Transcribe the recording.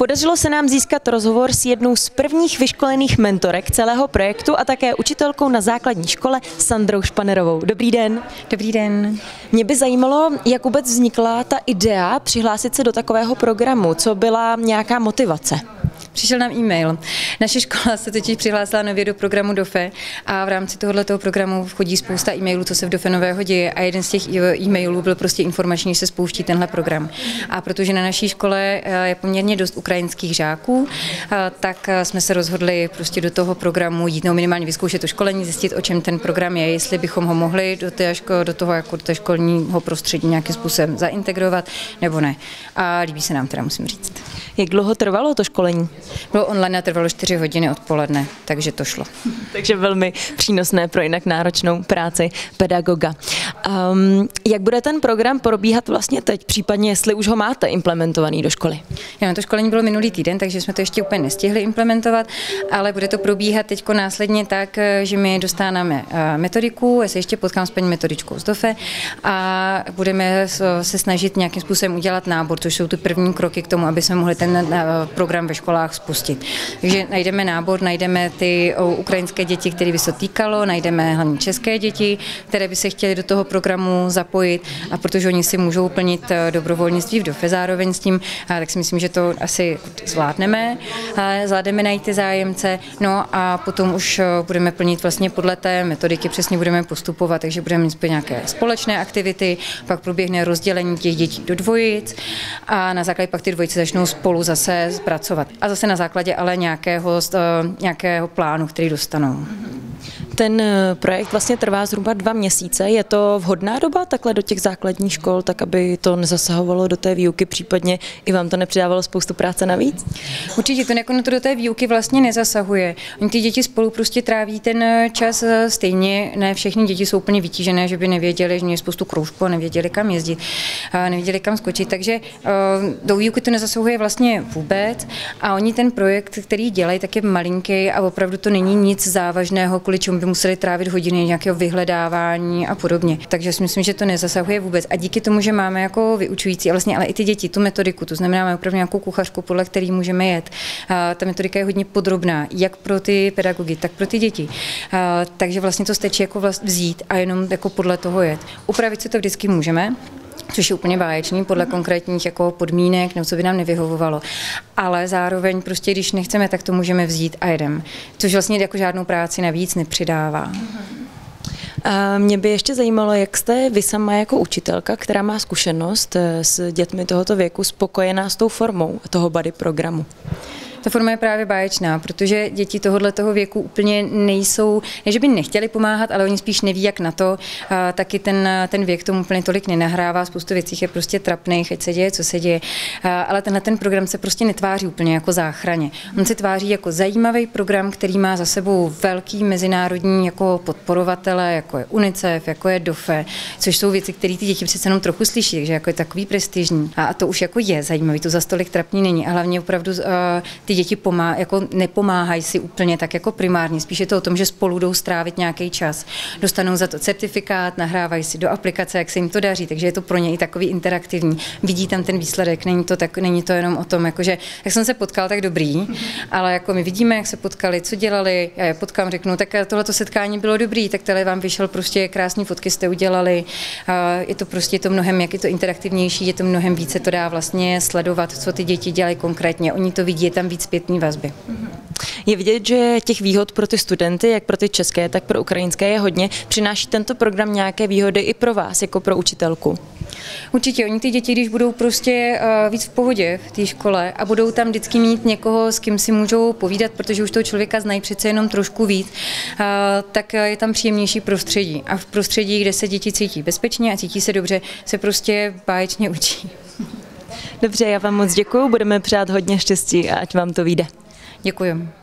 Podařilo se nám získat rozhovor s jednou z prvních vyškolených mentorek celého projektu a také učitelkou na základní škole Sandrou Španerovou. Dobrý den. Dobrý den. Mě by zajímalo, jak vůbec vznikla ta idea přihlásit se do takového programu. Co byla nějaká motivace? Přišel nám e-mail. Naše škola se totiž přihlásila nově do programu DOFE a v rámci tohoto programu chodí spousta e-mailů, co se v DOFE nového děje a jeden z těch e-mailů byl prostě informační, že se spouští tenhle program. A protože na naší škole eh, je poměrně dost ukrajinských žáků, eh, tak eh, jsme se rozhodli prostě do toho programu jít, nebo minimálně vyzkoušet to školení, zjistit, o čem ten program je, jestli bychom ho mohli do, té, do toho jako do té školního prostředí nějakým způsobem zaintegrovat, nebo ne. A líbí se nám teda, musím říct. Jak dlouho trvalo to školení? Bylo online a trvalo 4 hodiny odpoledne, takže to šlo. takže velmi přínosné pro jinak náročnou práci pedagoga. Um, jak bude ten program probíhat vlastně teď, případně jestli už ho máte implementovaný do školy? Jo, to školení bylo minulý týden, takže jsme to ještě úplně nestihli implementovat, ale bude to probíhat teď následně tak, že my dostáváme eh, metodiku, já se ještě potkám s paní metodičkou z DOFE a budeme se snažit nějakým způsobem udělat nábor, což jsou ty první kroky k tomu, aby jsme mohli ten eh, program ve školách spustit. Takže najdeme nábor, najdeme ty ukrajinské děti, které by se týkalo, najdeme hlavně české děti, které by se chtěly do toho programu zapojit a protože oni si můžou plnit eh, dobrovolnictví v DOFE zároveň s tím, tak si myslím, že to asi zvládneme. Zvládneme najít ty zájemce, no a potom už eh, budeme plnit vlastně podle té metodiky, přesně budeme postupovat, takže budeme mít nějaké společné aktivity, pak proběhne rozdělení těch dětí do dvojic a na základě pak ty dvojice začnou spolu zase pracovat. A zase na základě ale nějakého, eh, nějakého plánu, který dostanou. Ten eh, projekt vlastně trvá zhruba dva měsíce. Je to vhodná doba takhle do těch základních škol, tak aby to nezasahovalo do té výuky, případně i vám to nepřidávalo spoustu práce navíc? Určitě to jako to do té výuky vlastně nezasahuje. Oni ty děti spolu prostě tráví ten eh, čas stejně. Ne všechny děti jsou úplně vytížené, že by nevěděli, že měli spoustu kroužků a nevěděli, kam jezdit, nevěděli, kam skočit. Takže do výuky to nezasahuje vlastně vůbec. A oni ten projekt, který dělají, tak je malinký a opravdu to není nic závažného, kvůli čemu by museli trávit hodiny nějakého vyhledávání a podobně. Takže si myslím, že to nezasahuje vůbec. A díky tomu, že máme jako vyučující, a vlastně ale i ty děti, tu metodiku, to znamená, máme opravdu nějakou kuchařku, podle který můžeme jet. A ta metodika je hodně podrobná, jak pro ty pedagogy, tak pro ty děti. A, takže vlastně to stačí jako vlast vzít a jenom jako podle toho jet. Upravit si to vždycky můžeme, což je úplně báječný podle konkrétních jako podmínek, nebo co by nám nevyhovovalo. Ale zároveň prostě, když nechceme, tak to můžeme vzít a jedem. Což vlastně jako žádnou práci navíc nepřidává. A mě by ještě zajímalo, jak jste vy sama jako učitelka, která má zkušenost eh, s dětmi tohoto věku, spokojená s tou formou toho body programu? Ta forma je právě báječná, protože děti tohohle toho věku úplně nejsou, ne, že by nechtěli pomáhat, ale oni spíš neví, jak na to. A taky ten, ten věk tomu úplně tolik nenahrává, spoustu věcí je prostě trapných, ať se děje, co se děje. A, ale tenhle ten program se prostě netváří úplně jako záchraně. On se tváří jako zajímavý program, který má za sebou velký mezinárodní jako podporovatele, jako je UNICEF, jako je DOFE, což jsou věci, které ty děti přece jenom trochu slyší, takže jako je takový prestižní. A, a to už jako je zajímavý, to za stolik trapný není. A hlavně opravdu uh, ty děti pomá, jako nepomáhají si úplně tak jako primárně. Spíš je to o tom, že spolu jdou strávit nějaký čas. Dostanou za to certifikát, nahrávají si do aplikace, jak se jim to daří, takže je to pro ně i takový interaktivní. Vidí tam ten výsledek, není to, tak, není to jenom o tom, jakože, jak jsem se potkal, tak dobrý, ale jako my vidíme, jak se potkali, co dělali, já je potkám, řeknu, tak tohleto setkání bylo dobrý, tak tady vám vyšel prostě krásný fotky jste udělali. Je to prostě to mnohem, jak je to interaktivnější, je to mnohem více, to dá vlastně sledovat, co ty děti dělají konkrétně. Oni to vidí, je tam víc zpětní vazby. Je vidět, že těch výhod pro ty studenty, jak pro ty české, tak pro ukrajinské je hodně. Přináší tento program nějaké výhody i pro vás, jako pro učitelku? Určitě, oni ty děti, když budou prostě uh, víc v pohodě v té škole a budou tam vždycky mít někoho, s kým si můžou povídat, protože už toho člověka znají přece jenom trošku víc, uh, tak je tam příjemnější prostředí. A v prostředí, kde se děti cítí bezpečně a cítí se dobře, se prostě báječně učí. Dobře, já vám moc děkuji, budeme přát hodně štěstí a ať vám to vyjde. Děkuji.